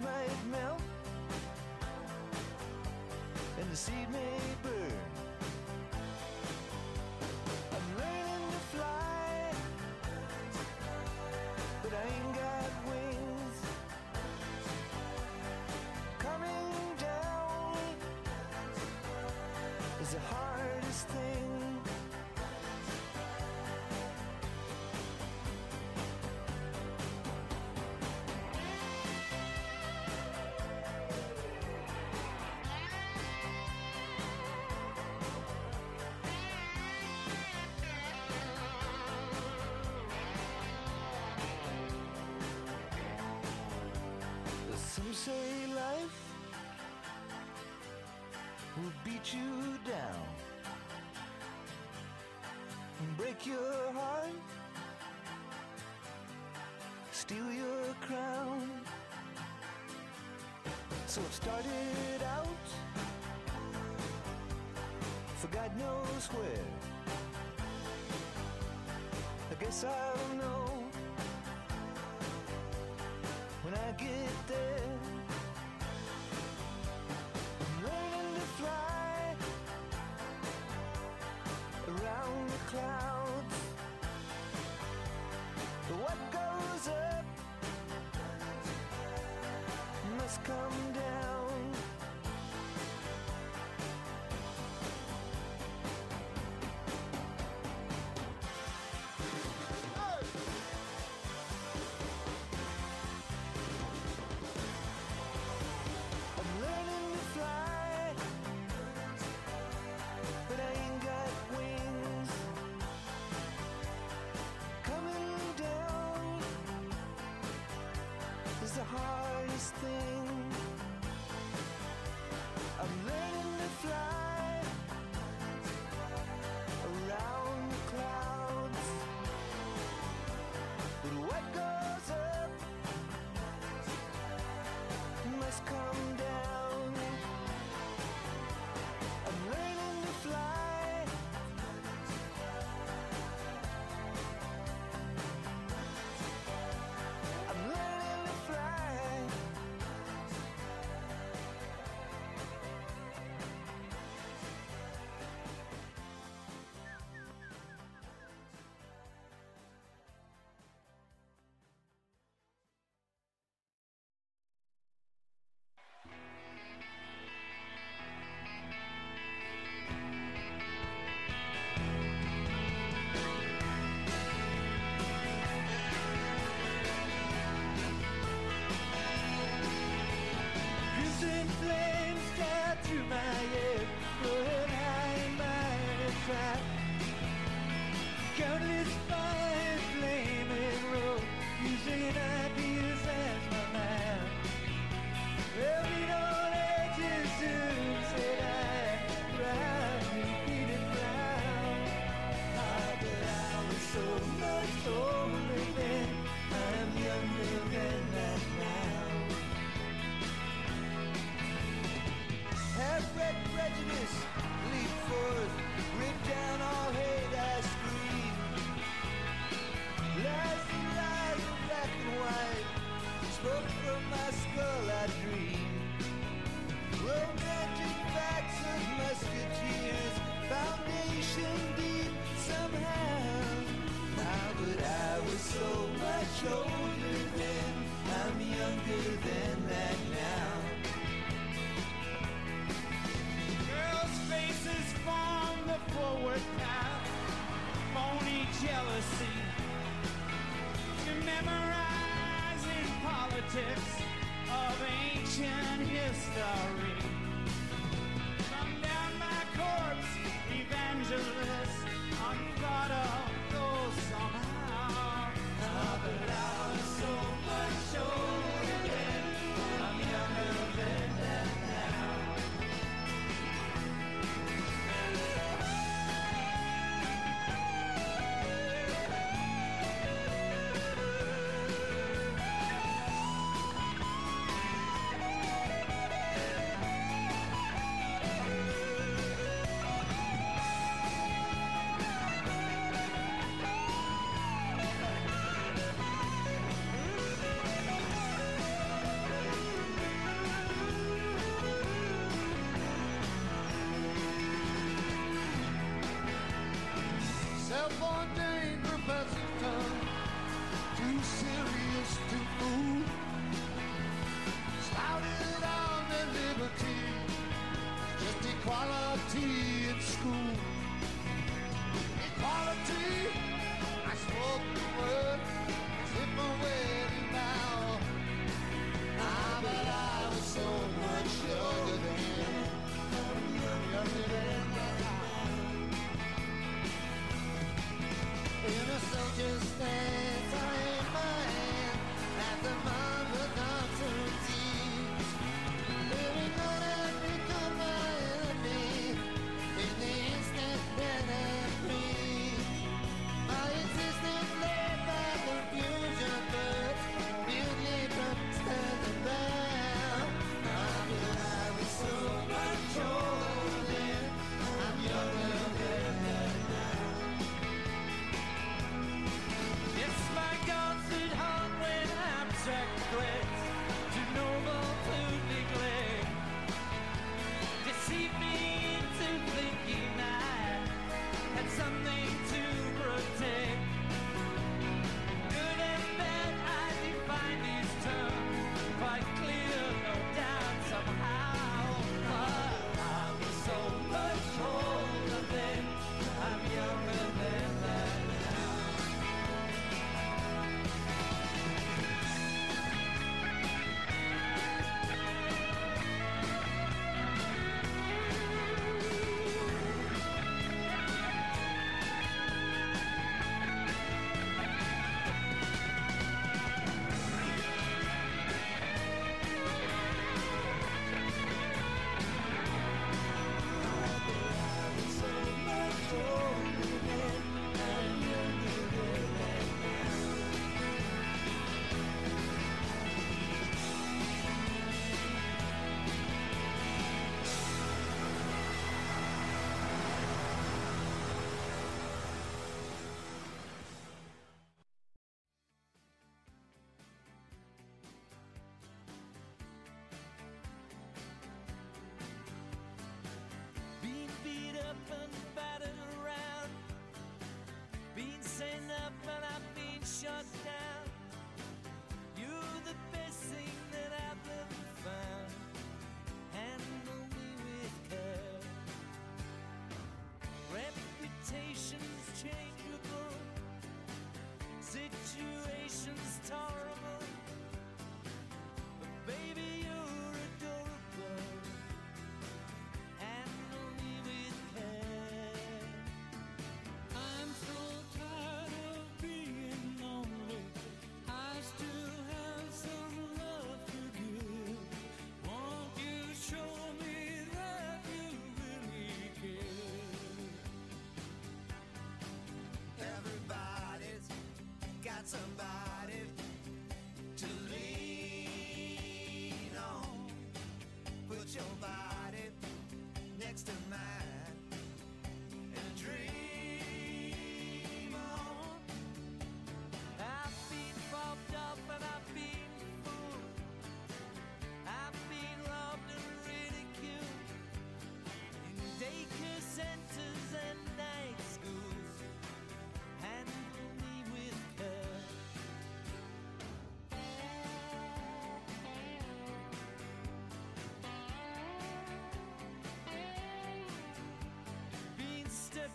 melt and the seed may burn. Some say life will beat you down and break your heart, steal your crown. So it started out for God knows where. I guess I don't know. the hardest thing politics of ancient history.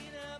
Cristina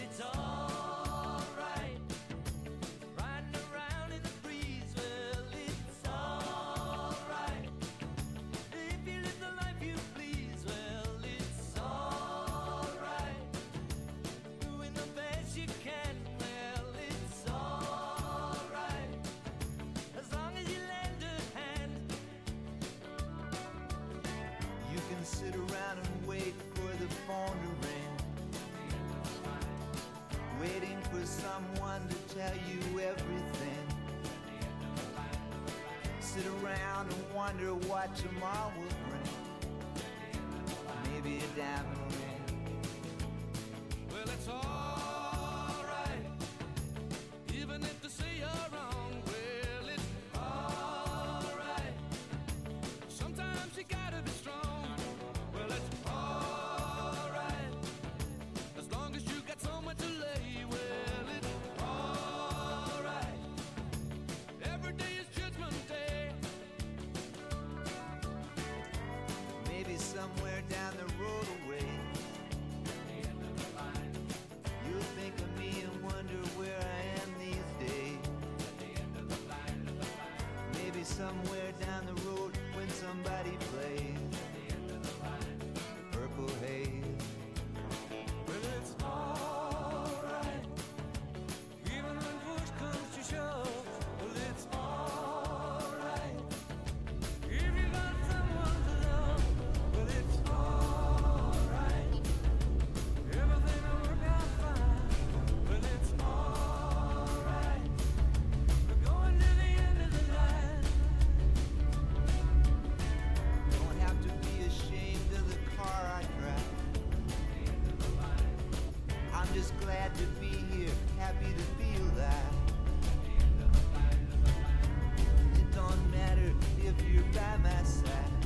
it's all wonder what tomorrow will bring. Maybe a diamond ring. Well, it's all. glad to be here, happy to feel that. It don't matter if you're by my side.